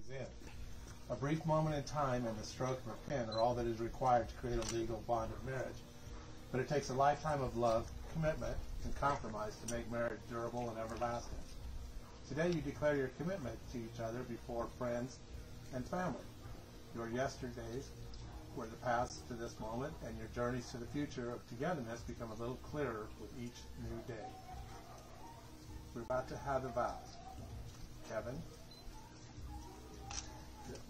is in. A brief moment in time and the stroke of a pen are all that is required to create a legal bond of marriage. But it takes a lifetime of love, commitment, and compromise to make marriage durable and everlasting. Today you declare your commitment to each other before friends and family. Your yesterdays were the past to this moment, and your journeys to the future of togetherness become a little clearer with each new day. We're about to have the vows. Kevin,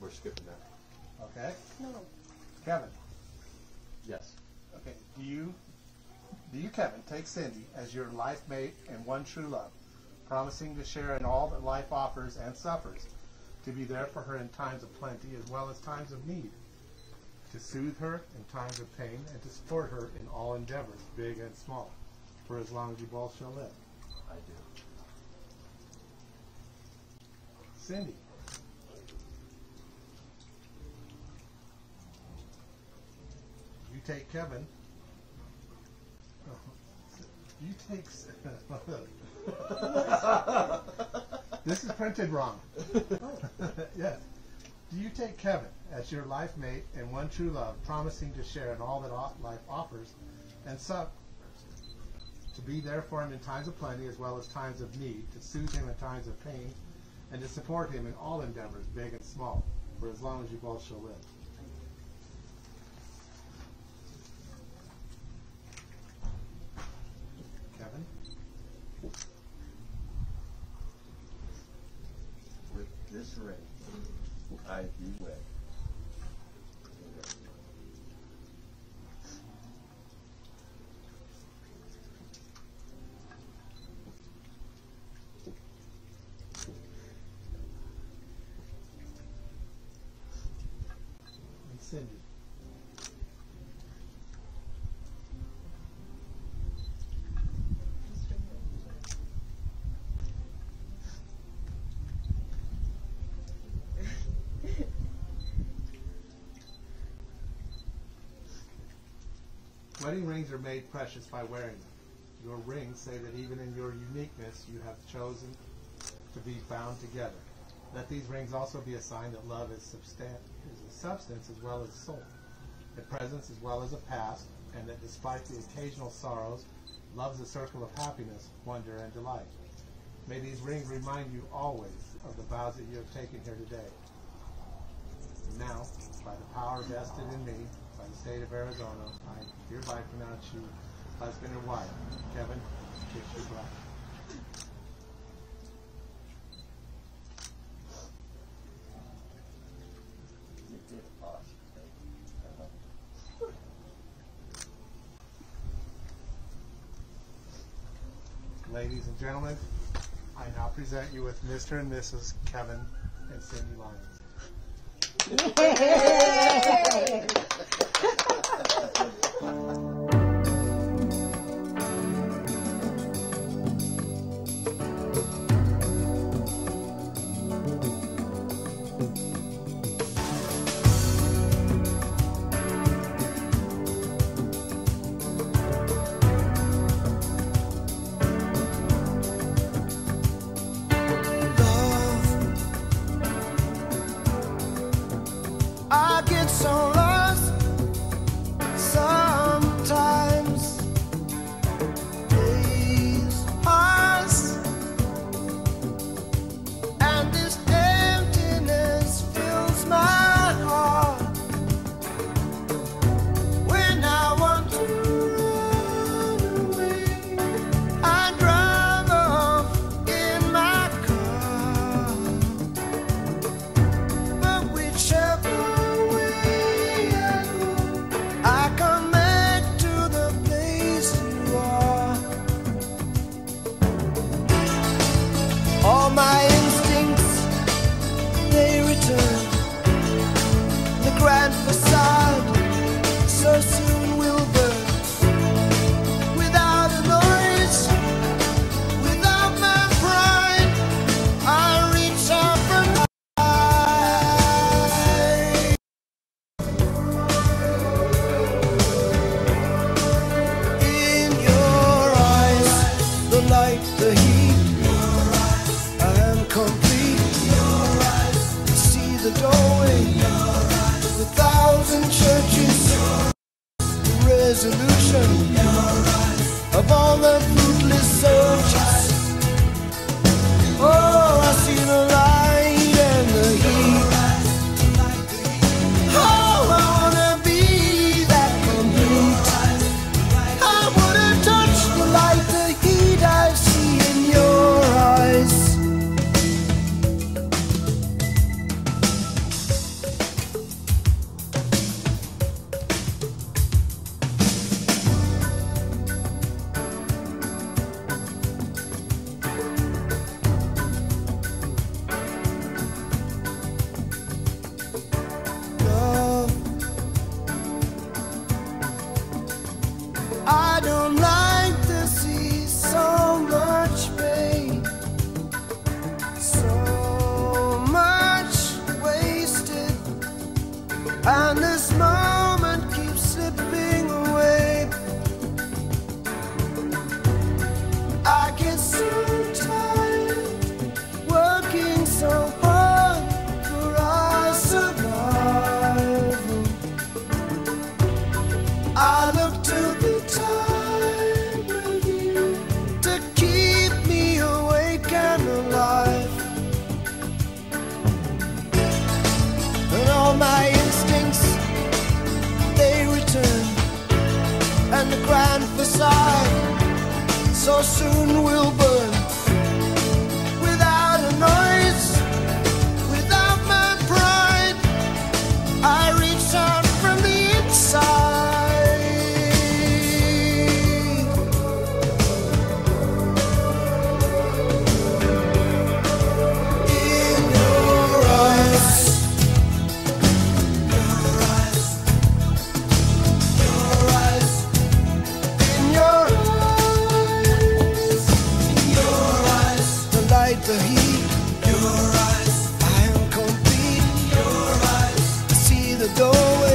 We're skipping that. okay? No. Kevin, Yes. okay, do you, do you, Kevin, take Cindy as your life mate and one true love, promising to share in all that life offers and suffers, to be there for her in times of plenty as well as times of need, to soothe her in times of pain, and to support her in all endeavors, big and small, for as long as you both shall live? I do. Cindy. Take Kevin. You take. This is printed wrong. yes. Do you take Kevin as your life mate and one true love, promising to share in all that life offers, and so to be there for him in times of plenty as well as times of need, to soothe him in times of pain, and to support him in all endeavors, big and small, for as long as you both shall live. Kevin? With this ring, I do wed. And Cindy. Wedding rings are made precious by wearing them. Your rings say that even in your uniqueness, you have chosen to be bound together. Let these rings also be a sign that love is, is a substance as well as soul, a presence as well as a past, and that despite the occasional sorrows, love is a circle of happiness, wonder, and delight. May these rings remind you always of the vows that you have taken here today. Now, by the power vested in me by the state of Arizona, I hereby pronounce you husband and wife. Kevin, kiss your Ladies and gentlemen, I now present you with Mr. and Mrs. Kevin and Cindy Lyons. Of all the fruitless and this so soon will see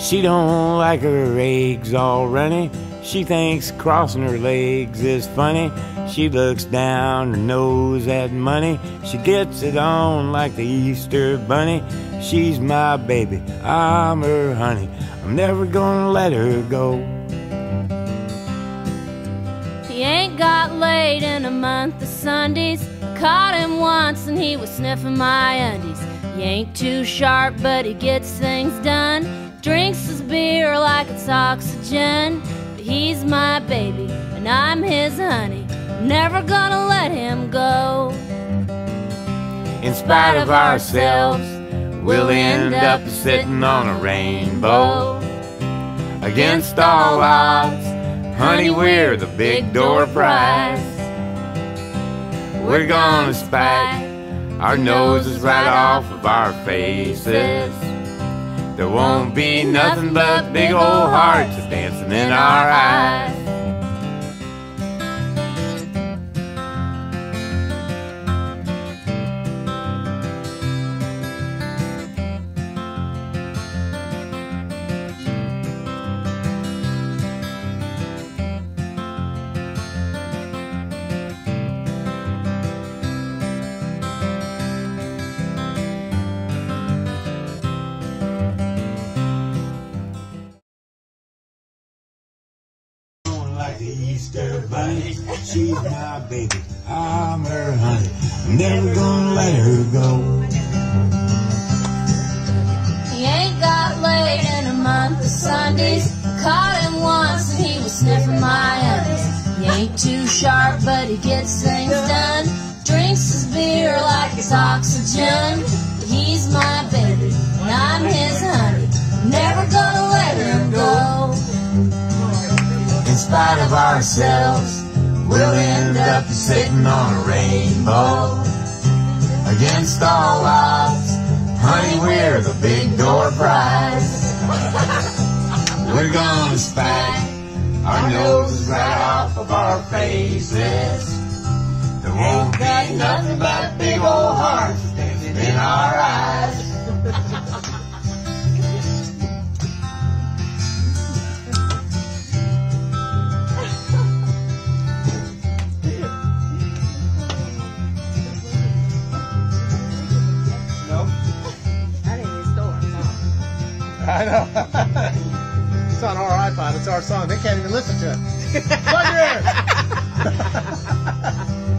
She don't like her eggs all runny. She thinks crossing her legs is funny. She looks down her nose at money. She gets it on like the Easter bunny. She's my baby, I'm her honey. I'm never gonna let her go. He ain't got laid in a month of Sundays. Caught him once and he was sniffing my undies. He ain't too sharp, but he gets things done. Drinks his beer like it's oxygen. But he's my baby and I'm his honey. Never gonna let him go. In spite of ourselves, we'll end up sitting on a rainbow. Against all odds, honey, we're the big door prize. We're gonna spike our noses right off of our faces. There won't be nothing but big old hearts dancing in our eyes. Easter bunny. She's my baby. I'm her honey. I'm never gonna let her go. He ain't got laid in a month of Sundays. Caught him once and he was sniffing my undies. He ain't too sharp, but he gets things done. Drinks his beer like it's oxygen. He's my baby, and I'm his honey. Spite of ourselves, we'll end up sitting on a rainbow. Against all odds, honey, we're the big door prize. We're gonna spank our noses right off of our faces. There won't be nothing but big old hearts dancing in our eyes. I know. it's on our iPod. It's our song. They can't even listen to it.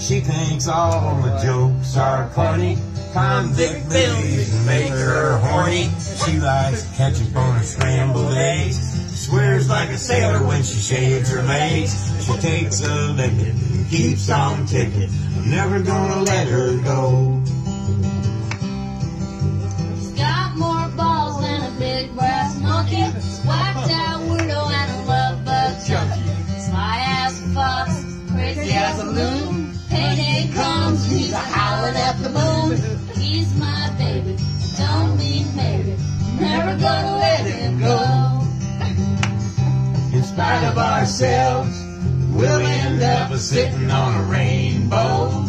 She thinks all the jokes are funny. Convict movies make her horny. She likes ketchup on her scrambled eggs. Swears like a sailor when she shaves her legs. She takes a licking and keeps on ticking. I'm never gonna let her go. Baby, don't mean maybe. Never gonna let him go. In spite of ourselves, we'll end up sitting on a rainbow.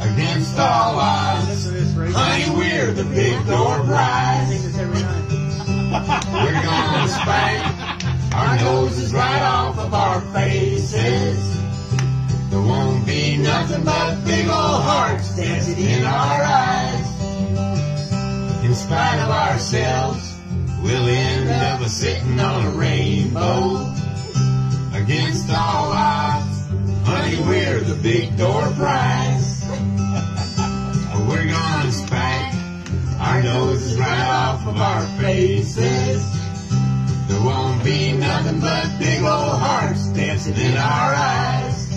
Against all odds, honey, we're the big door prize. We're gonna spank our noses right off of our faces. There won't be nothing but big old hearts dancing in our eyes in spite of ourselves, we'll end up sitting on a rainbow. Against all odds, honey, we're the big door prize. we're gonna spike our noses right off of our faces. There won't be nothing but big old hearts dancing in our eyes.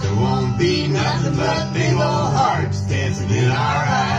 There won't be nothing but big old hearts dancing in our eyes.